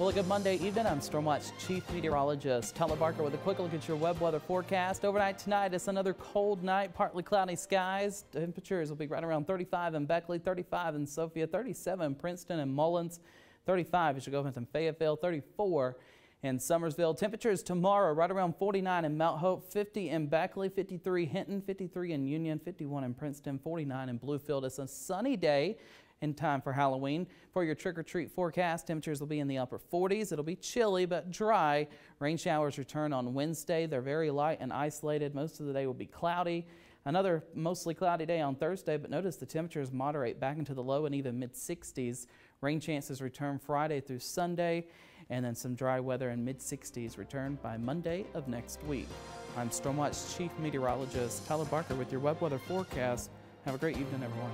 Well, a good Monday evening. I'm Stormwatch Chief Meteorologist Tyler Barker with a quick look at your web weather forecast. Overnight tonight, it's another cold night, partly cloudy skies. Temperatures will be right around 35 in Beckley, 35 in Sophia, 37 in Princeton and Mullens, 35 as you go into Fayetteville, 34 in Summersville. Temperatures tomorrow right around 49 in Mount Hope, 50 in Beckley, 53 Hinton, 53 in Union, 51 in Princeton, 49 in Bluefield. It's a sunny day in time for Halloween. For your trick-or-treat forecast, temperatures will be in the upper 40s. It'll be chilly but dry. Rain showers return on Wednesday. They're very light and isolated. Most of the day will be cloudy. Another mostly cloudy day on Thursday, but notice the temperatures moderate back into the low and even mid 60s. Rain chances return Friday through Sunday, and then some dry weather in mid 60s return by Monday of next week. I'm Stormwatch Chief Meteorologist Tyler Barker with your web weather forecast. Have a great evening, everyone.